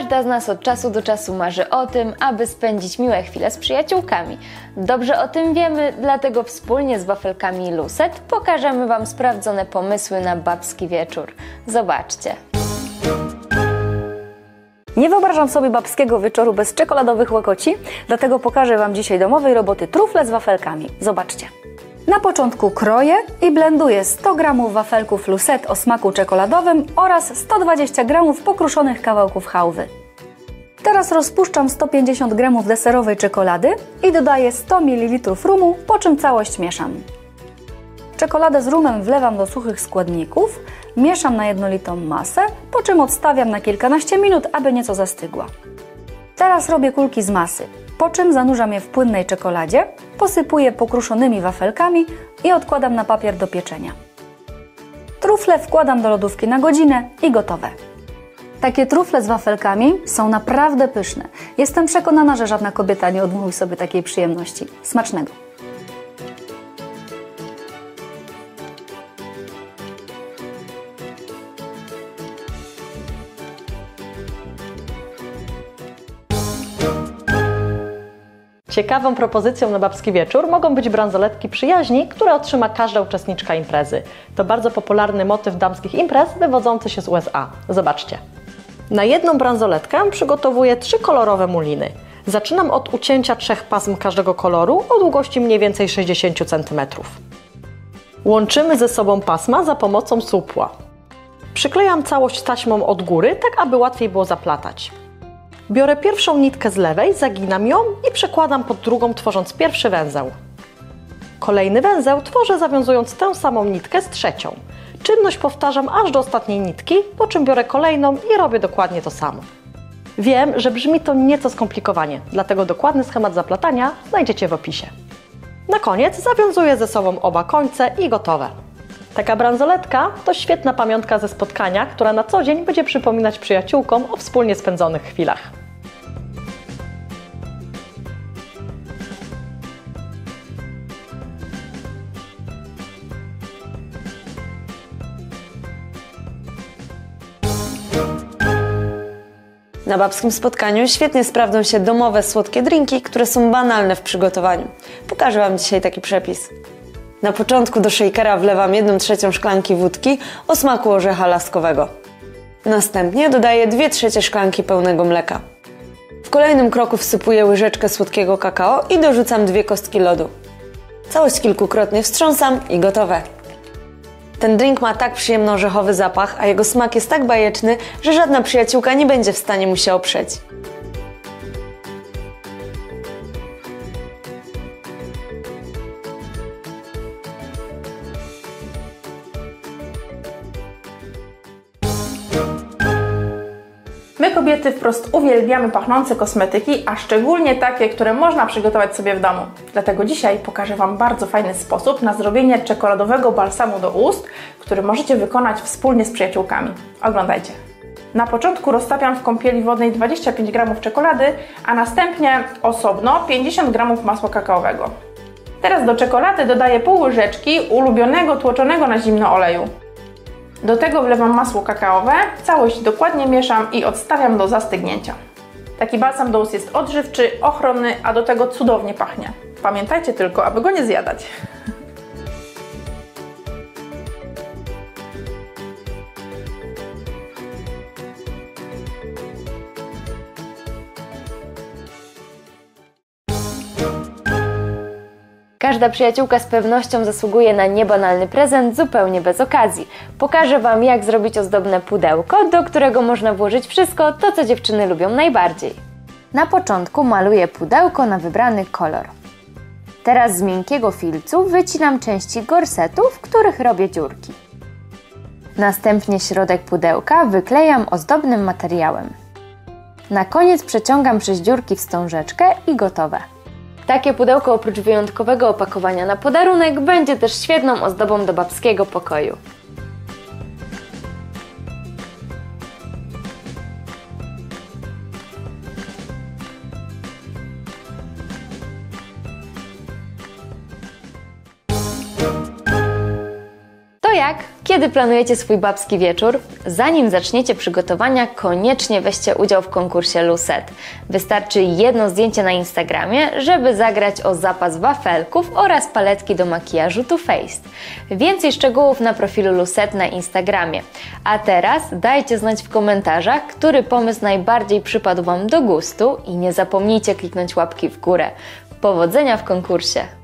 z nas od czasu do czasu marzy o tym, aby spędzić miłe chwile z przyjaciółkami. Dobrze o tym wiemy, dlatego wspólnie z wafelkami Luset pokażemy Wam sprawdzone pomysły na babski wieczór. Zobaczcie. Nie wyobrażam sobie babskiego wieczoru bez czekoladowych łakoci, dlatego pokażę Wam dzisiaj domowej roboty trufle z wafelkami. Zobaczcie. Na początku kroję i blenduję 100 g wafelków Lucette o smaku czekoladowym oraz 120 g pokruszonych kawałków chałwy. Teraz rozpuszczam 150 g deserowej czekolady i dodaję 100 ml rumu, po czym całość mieszam. Czekoladę z rumem wlewam do suchych składników, mieszam na jednolitą masę, po czym odstawiam na kilkanaście minut, aby nieco zastygła. Teraz robię kulki z masy, po czym zanurzam je w płynnej czekoladzie, posypuję pokruszonymi wafelkami i odkładam na papier do pieczenia. Trufle wkładam do lodówki na godzinę i gotowe. Takie trufle z wafelkami są naprawdę pyszne. Jestem przekonana, że żadna kobieta nie odmówi sobie takiej przyjemności. Smacznego! Ciekawą propozycją na babski wieczór mogą być bransoletki przyjaźni, które otrzyma każda uczestniczka imprezy. To bardzo popularny motyw damskich imprez wywodzący się z USA. Zobaczcie. Na jedną bransoletkę przygotowuję trzy kolorowe muliny. Zaczynam od ucięcia trzech pasm każdego koloru o długości mniej więcej 60 cm. Łączymy ze sobą pasma za pomocą supła. Przyklejam całość taśmą od góry, tak aby łatwiej było zaplatać. Biorę pierwszą nitkę z lewej, zaginam ją i przekładam pod drugą, tworząc pierwszy węzeł. Kolejny węzeł tworzę zawiązując tę samą nitkę z trzecią. Czynność powtarzam aż do ostatniej nitki, po czym biorę kolejną i robię dokładnie to samo. Wiem, że brzmi to nieco skomplikowanie, dlatego dokładny schemat zaplatania znajdziecie w opisie. Na koniec zawiązuję ze sobą oba końce i gotowe. Taka bransoletka to świetna pamiątka ze spotkania, która na co dzień będzie przypominać przyjaciółkom o wspólnie spędzonych chwilach. Na babskim spotkaniu świetnie sprawdzą się domowe słodkie drinki, które są banalne w przygotowaniu. Pokażę Wam dzisiaj taki przepis. Na początku do shakera wlewam 1 trzecią szklanki wódki o smaku orzecha laskowego. Następnie dodaję 2 trzecie szklanki pełnego mleka. W kolejnym kroku wsypuję łyżeczkę słodkiego kakao i dorzucam dwie kostki lodu. Całość kilkukrotnie wstrząsam i gotowe. Ten drink ma tak przyjemny orzechowy zapach, a jego smak jest tak bajeczny, że żadna przyjaciółka nie będzie w stanie mu się oprzeć. My kobiety wprost uwielbiamy pachnące kosmetyki, a szczególnie takie, które można przygotować sobie w domu. Dlatego dzisiaj pokażę Wam bardzo fajny sposób na zrobienie czekoladowego balsamu do ust, który możecie wykonać wspólnie z przyjaciółkami. Oglądajcie. Na początku roztapiam w kąpieli wodnej 25 g czekolady, a następnie osobno 50 g masła kakaowego. Teraz do czekolady dodaję pół łyżeczki ulubionego tłoczonego na zimno oleju. Do tego wlewam masło kakaowe, całość dokładnie mieszam i odstawiam do zastygnięcia. Taki balsam do ust jest odżywczy, ochronny, a do tego cudownie pachnie. Pamiętajcie tylko, aby go nie zjadać. Każda przyjaciółka z pewnością zasługuje na niebanalny prezent zupełnie bez okazji. Pokażę Wam, jak zrobić ozdobne pudełko, do którego można włożyć wszystko to, co dziewczyny lubią najbardziej. Na początku maluję pudełko na wybrany kolor. Teraz z miękkiego filcu wycinam części gorsetu, w których robię dziurki. Następnie środek pudełka wyklejam ozdobnym materiałem. Na koniec przeciągam przez dziurki wstążeczkę i gotowe. Takie pudełko oprócz wyjątkowego opakowania na podarunek będzie też świetną ozdobą do babskiego pokoju. Jak? Kiedy planujecie swój babski wieczór? Zanim zaczniecie przygotowania, koniecznie weźcie udział w konkursie Lucet. Wystarczy jedno zdjęcie na Instagramie, żeby zagrać o zapas wafelków oraz paletki do makijażu Too Faced. Więcej szczegółów na profilu Lucet na Instagramie. A teraz dajcie znać w komentarzach, który pomysł najbardziej przypadł Wam do gustu i nie zapomnijcie kliknąć łapki w górę. Powodzenia w konkursie!